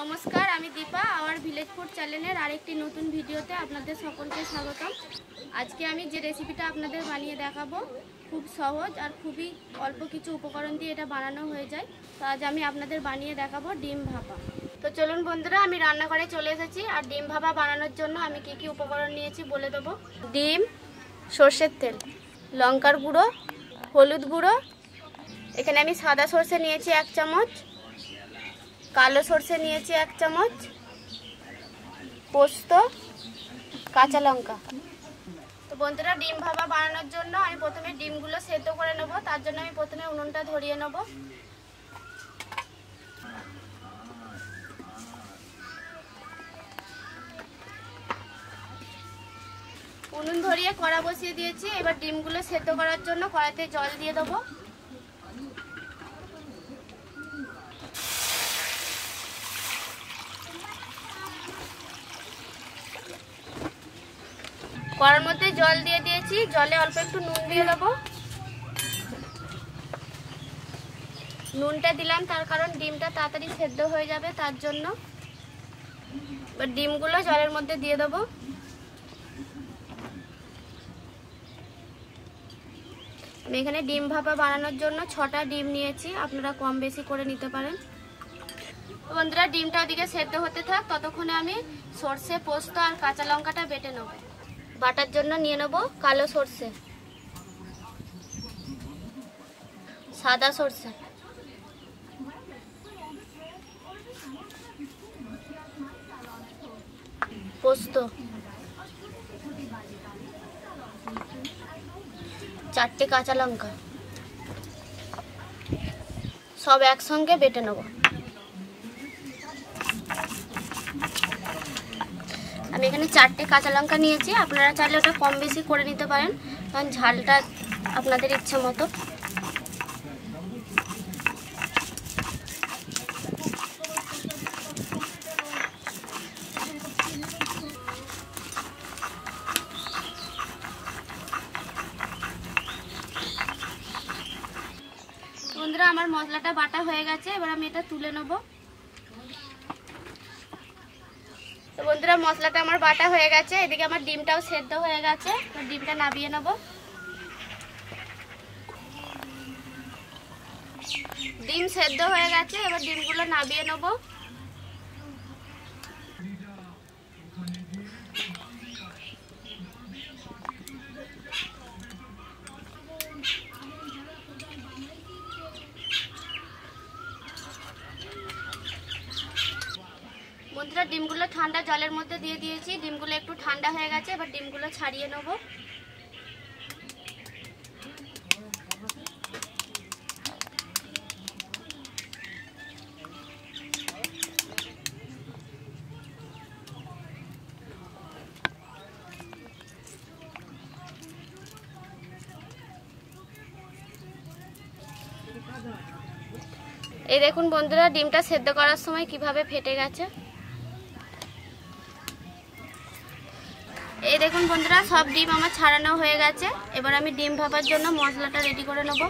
নমস্কার, আমি দীপা, আমার ভিলেজ ফুড চ্যানেলের আরেকটি নতুন ভিডিওতে আপনাদের সকলকে স্বাগতম। আজকে আমি যে রেসিপিটা আপনাদের বানিয়ে দেখাবো, খুব সহজ আর খুবই অল্প কিছু উপকরণ দিয়ে এটা বানানো হয়ে যায়। তো আজ আমি আপনাদের বানিয়ে দেখাবো ডিম ভাপা। তো চলুন বন্ধুরা, আমি রান্নাঘরে চলে এসেছি আর ডিম ভাপা বানানোর জন্য আমি কি কি উপকরণ নিয়েছি বলে দেবো। ডিম, সর্ষের তেল, লঙ্কার গুঁড়ো, হলুদ গুঁড়ো, এখানে আমি সাদা সর্ষে নিয়েছি এক চামচ। কালো সর্ষে নিয়েছি এক চামচ, পোস্ত, কাঁচা লঙ্কা। তো বন্ধুরা, ডিম ভাপা বানানোর জন্য আমি প্রথমে ডিমগুলো সেদ্ধ করে নেব, তার জন্য আমি প্রথমে উনুনটা ধরিয়ে নেব। উনুন ধরিয়ে কড়া বসিয়ে দিয়েছি, এবার ডিমগুলো সেদ্ধ করার জন্য কড়াতে জল দিয়ে দেবো। কড়ার মধ্যে জল দিয়ে দিয়েছি। জলে অল্প একটু নুন দিয়ে দেবো। নুনটা দিলাম, তার কারণ ডিমটা তাড়াতাড়ি সেদ্ধ হয়ে যাবে, তার জন্য। ডিমগুলো জলের মধ্যে দিয়ে দেবো। আমি এখানে ডিম ভাপা বানানোর জন্য ছটা ডিম নিয়েছি, আপনারা কম বেশি করে নিতে পারেন। বন্ধুরা, ডিমটা ওদিকে সেদ্ধ হতে থাক, ততক্ষণে আমি সর্ষে, পোস্ত আর কাঁচা লঙ্কাটা বেটে নেব। বাটার জন্য নিয়ে নেব কালো সর্ষে। সাদা সর্ষে। পোস্ত। চারটে কাঁচা লঙ্কা। সব একসঙ্গে বেটে নেব। আমি এখানে চারটে কাঁচা লঙ্কা নিয়েছি। আপনারা চাইলে ওটা কম বেশি করে নিতে পারেন, কারণ ঝালটা আপনাদের ইচ্ছে মতো। আমার মশলাটা বাটা হয়ে গেছে। এবার আমি এটা তুলে নেব তো বন্ধুরা, মশলাটা আমার বাটা হয়ে গেছে। এদিকে আমার ডিমটাও সেদ্ধ হয়ে গেছে। ডিমটা নাবিয়ে নেব। ডিম সেদ্ধ হয়ে গেছে। এবার ডিমগুলো নাবিয়ে নেব। বন্ধুরা, ডিমগুলো ঠান্ডা জলের মধ্যে দিয়ে দিয়েছি। ডিমগুলো একটু ঠান্ডা হয়ে গেছে, এবার ডিমগুলো ছাড়িয়ে নেব। এই দেখুন বন্ধুরা, ডিমটা সেদ্ধ করার সময় কীভাবে ফেটে গেছে। এই দেখুন বন্ধুরা, সব ডিম আমার ছাড়ানো হয়ে গেছে। এবার আমি ডিম ভাপার জন্য মশলাটা রেডি করে নেব।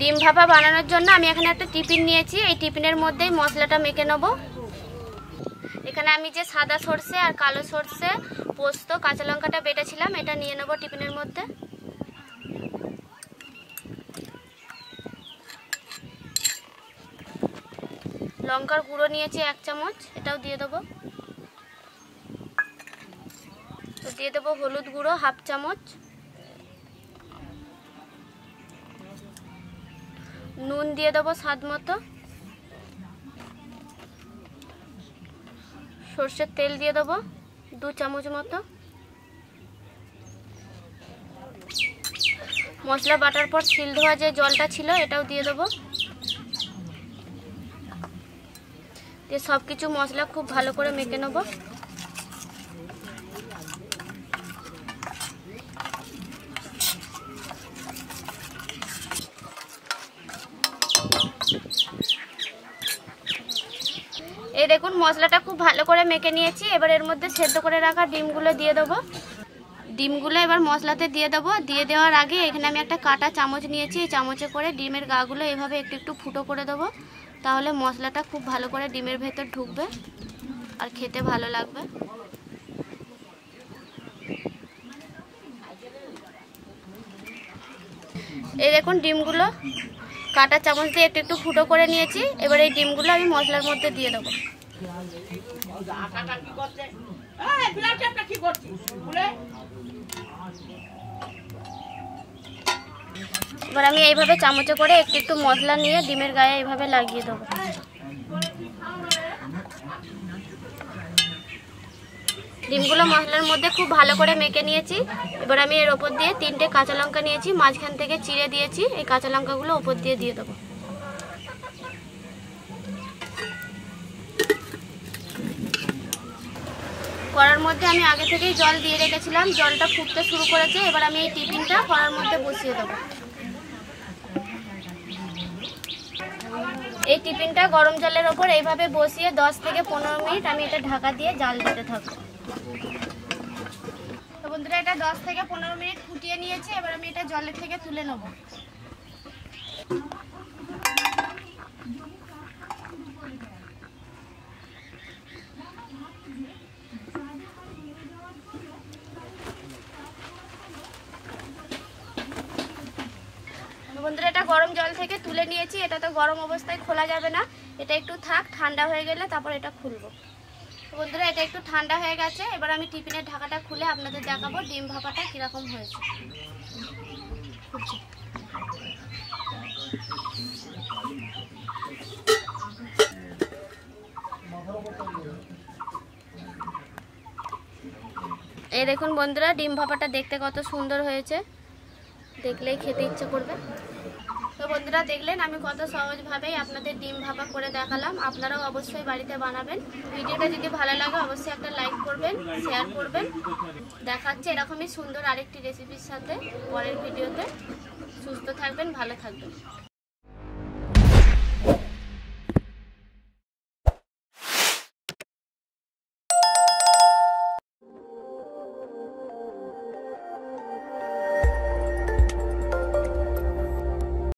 ডিম ভাপা বানানোর জন্য আমি এখানে একটা টিফিন নিয়েছি। এই টিফিনের মধ্যেই মশলাটা মেখে নেব। এখানে আমি যে সাদা সর্ষে আর কালো সর্ষে, পোস্ত, কাঁচা লঙ্কাটা বেটেছিলাম, এটা নিয়ে নেব টিফিনের মধ্যে। লঙ্কার গুঁড়ো নিয়েছি এক চামচ, এটাও দিয়ে দেবো তো দিয়ে দেবো হলুদ গুঁড়ো, হাফ চামচ। নুন দিয়ে দেবো স্বাদ মতো। সর্ষের তেল দিয়ে দেবো দু চামচ মতো। মশলা বাটার পর শিল ধোয়া যে জলটা ছিল, এটাও দিয়ে দেবো। দিয়ে সব কিছু মশলা খুব ভালো করে মেখে নেব। এই দেখুন, মশলাটা খুব ভালো করে মেখে নিয়েছি। এবার এর মধ্যে সেদ্ধ করে রাখা ডিমগুলো দিয়ে দেবো। ডিমগুলো এবার মশলাতে দিয়ে দেবো। দিয়ে দেওয়ার আগে এখানে আমি একটা কাটা চামচ নিয়েছি। এই চামচে করে ডিমের গাগুলো এভাবে একটু একটু ফুটো করে দেবো। তাহলে মশলাটা খুব ভালো করে ডিমের ভেতর ঢুকবে আর খেতে ভালো লাগবে। এই দেখুন, ডিমগুলো কাটা চামচ দিয়ে একটু একটু ফুটো করে নিয়েছি। এবার এই ডিমগুলো আমি মশলার মধ্যে দিয়ে দেবো। এবার আমি এইভাবে চামচে করে একটু একটু মশলা নিয়ে ডিমের গায়ে এইভাবে লাগিয়ে দেবো। ডিমগুলো মশলার মধ্যে খুব ভালো করে মেখে নিয়েছি। এবার আমি এর ওপর দিয়ে তিনটে কাঁচা লঙ্কা নিয়েছি। মাঝখান থেকে চিড়ে দিয়েছি। এই কাঁচা লঙ্কাগুলো ওপর দিয়ে দিয়ে দেবো। কড়ার মধ্যে আমি আগে থেকেই জল দিয়ে রেখেছিলাম। জলটা ফুটতে শুরু করেছে। এবার আমি এই টিফিনটা কড়ার মধ্যে বসিয়ে দেবো। এই টিফিনটা গরম জলের ওপর এইভাবে বসিয়ে 10 থেকে পনেরো মিনিট আমি এটা ঢাকা দিয়ে জাল দিতে থাকব। তো বন্ধুরা, এটা 10 থেকে পনেরো মিনিট ফুটিয়ে নিয়েছি, এবার আমি এটা জলের থেকে তুলে নেব। গরম জল থেকে তুলে নিয়েছি, এটা তো গরম অবস্থায় খোলা যাবে না। এটা একটু থাক, ঠান্ডা হয়ে গেলে তারপর এটা খুলবো। বন্ধুরা, এটা একটু ঠান্ডা হয়ে গেছে, এবার আমি টিফিনের ঢাকাটা খুলে আপনাদের দেখাবো ডিম ভাপাটা কীরকম হয়েছে। এই দেখুন বন্ধুরা, ডিম ভাপাটা দেখতে কত সুন্দর হয়েছে। দেখলেই খেতে ইচ্ছে করবে। বন্ধুরা দেখলেন, আমি কত সহজভাবেই আপনাদের ডিম ভাপা করে দেখালাম। আপনারাও অবশ্যই বাড়িতে বানাবেন। ভিডিওটা যদি ভালো লাগে, অবশ্যই একটা লাইক করবেন, শেয়ার করবেন। দেখাচ্ছে এরকমই সুন্দর আরেকটি রেসিপির সাথে পরের ভিডিওতে। সুস্থ থাকবেন, ভালো থাকবেন।